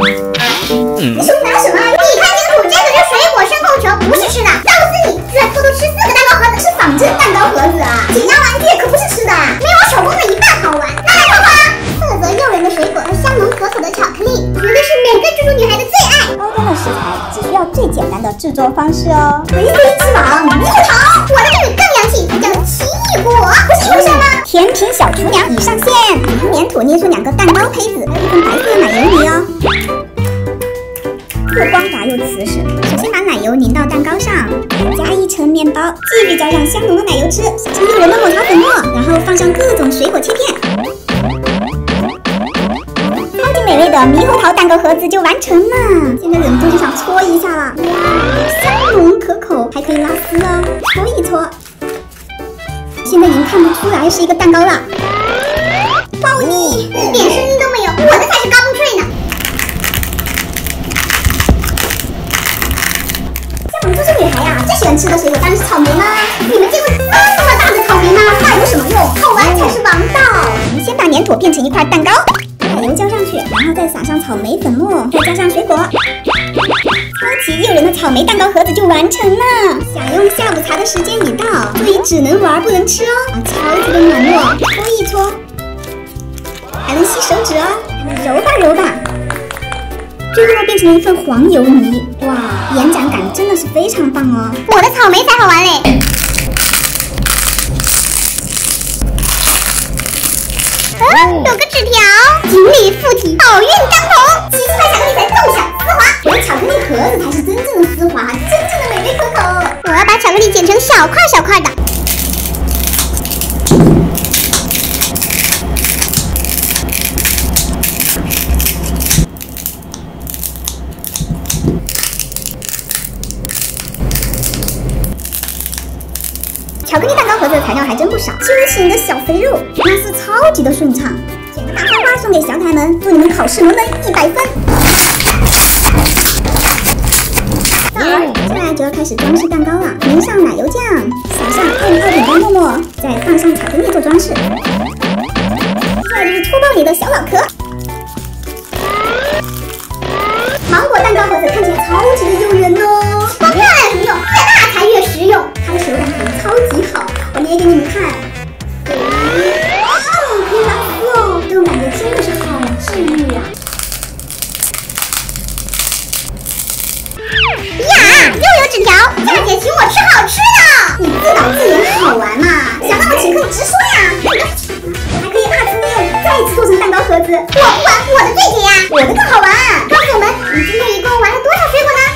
你手里拿什么？你看清楚，这个是水果球，不是吃的。告诉你，居然偷偷吃四个蛋糕盒子，是仿真蛋糕盒子啊！解压玩具可不是吃的，没有我手工的一半好玩。拿来泡泡，色泽诱人的水果和香浓可口的巧克力，绝对是每个猪猪女孩的最爱。高端的食材只需要最简单的制作方式哦。回归之王猕猴桃，我的这个更洋气，它叫奇异果，不是一回事吗？甜品小厨娘已上线，用粘土捏出两个蛋糕胚子，还有一份白面包，继续浇上香浓的奶油汁，撒上诱人的抹茶粉末，然后放上各种水果切片。超级美味的猕猴桃蛋糕盒子就完成了，现在忍不住就想搓一下了。哇，香浓可口，还可以拉丝哦，搓一搓。现在已经看不出来是一个蛋糕了，像我们猪猪女孩呀、最喜欢吃的水果当然是草莓啦。你们见过这么大的草莓吗？那有什么用？好玩才是王道。我们先把粘土变成一块蛋糕，奶油浇上去，然后再撒上草莓粉末，再加上水果，超级诱人的草莓蛋糕盒子就完成了。享用下午茶的时间已到，所以只能玩不能吃哦。超级的软糯，搓一搓，还能吸手指哦，揉吧揉吧。最后呢，变成了一份黄油泥，哇，延展感真的是非常棒哦。我的草莓才好玩嘞。嗯，有个纸条，锦鲤附体，好运当头，七十块巧克力才纵享丝滑。我的巧克力盒子才是真正的丝滑，真正的美味可口。我要把巧克力剪成小块小块的。巧克力蛋糕盒子的材料还真不少，就是你的小肥肉，拉丝超级的顺畅。剪个大花花送给小可爱们，祝你们考试能得一百分。接下来就要开始装饰蛋糕了，淋上奶油酱，撒上爱丽奥饼干沫沫，再放上巧克力做装饰。接下来就是戳爆你的小脑壳。纸条，大姐请我吃好吃的。你自导自演好玩嘛？想让我请客你直说呀！我还可以二次利用，再次做成蛋糕盒子。我不管，我的最解压，我的更好玩。